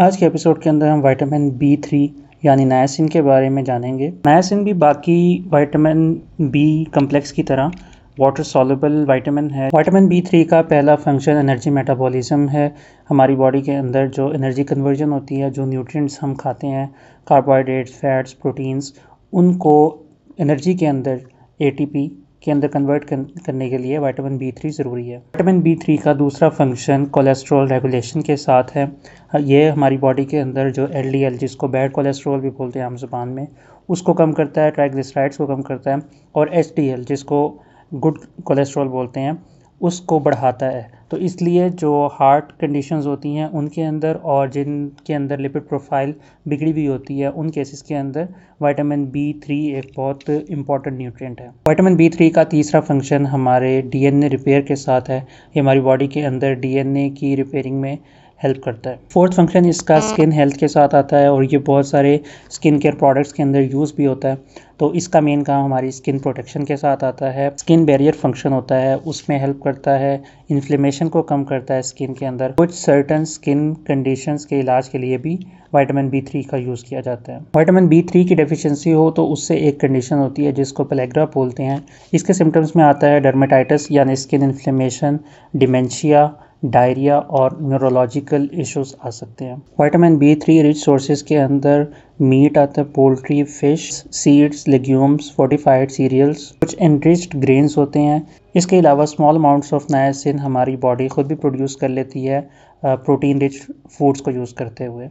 आज के एपिसोड के अंदर हम विटामिन बी थ्री यानी नायासिन के बारे में जानेंगे। नायासिन भी बाकी विटामिन बी कम्प्लेक्स की तरह वाटर सॉल्युबल विटामिन है। विटामिन बी थ्री का पहला फ़ंक्शन एनर्जी मेटाबॉलिज्म है। हमारी बॉडी के अंदर जो एनर्जी कन्वर्जन होती है, जो न्यूट्रिएंट्स हम खाते हैं कार्बोहाइड्रेट्स फैट्स प्रोटीन्स उनको एनर्जी के अंदर एटीपी के अंदर कन्वर्ट करने के लिए विटामिन बी थ्री ज़रूरी है। विटामिन बी थ्री का दूसरा फ़ंक्शन कोलेस्ट्रॉल रेगुलेशन के साथ है। ये हमारी बॉडी के अंदर जो एल डी एल जिसको बैड कोलेस्ट्रॉल भी बोलते हैं आम ज़ुबान में, उसको कम करता है ट्राइग्लिसराइड्स को कम करता है और एच डी एल जिसको गुड कोलेस्ट्रॉल बोलते हैं, उसको बढ़ाता है। तो इसलिए जो हार्ट कंडीशंस होती हैं उनके अंदर और जिनके अंदर लिपिड प्रोफ़ाइल बिगड़ी हुई होती है, उन केसेस के अंदर विटामिन बी थ्री एक बहुत इंपॉर्टेंट न्यूट्रिएंट है। विटामिन बी थ्री का तीसरा फ़ंक्शन हमारे डीएनए रिपेयर के साथ है। ये हमारी बॉडी के अंदर डीएनए की रिपेयरिंग में हेल्प करता है। फोर्थ फ़ंक्शन इसका स्किन हेल्थ के साथ आता है और ये बहुत सारे स्किन केयर प्रोडक्ट्स के अंदर यूज़ भी होता है। तो इसका मेन काम हमारी स्किन प्रोटेक्शन के साथ आता है। स्किन बैरियर फ़ंक्शन होता है उसमें हेल्प करता है इन्फ्लेमेशन को कम करता है स्किन के अंदर। कुछ सर्टन स्किन कंडीशंस के इलाज के लिए भी वाइटामिन बी थ्री का यूज़ किया जाता है। वाइटामिन बी थ्री की डेफिशिएंसी हो तो उससे एक कंडीशन होती है जिसको पेलेग्रा बोलते हैं। इसके सिम्टम्स में आता है डर्मेटाइटिस यानी स्किन इन्फ्लेमेशन डिमेंशिया डायरिया और न्यूरोलॉजिकल इश्यूज़ आ सकते हैं। Vitamin B three rich sources के अंदर मीट आता है poultry fish seeds legumes fortified cereals कुछ एनरिच्ड ग्रेन्स होते हैं। इसके अलावा स्मॉल अमाउंट्स ऑफ़ नायासिन हमारी बॉडी खुद भी प्रोड्यूस कर लेती है प्रोटीन रिच फूड्स को यूज़ करते हुए।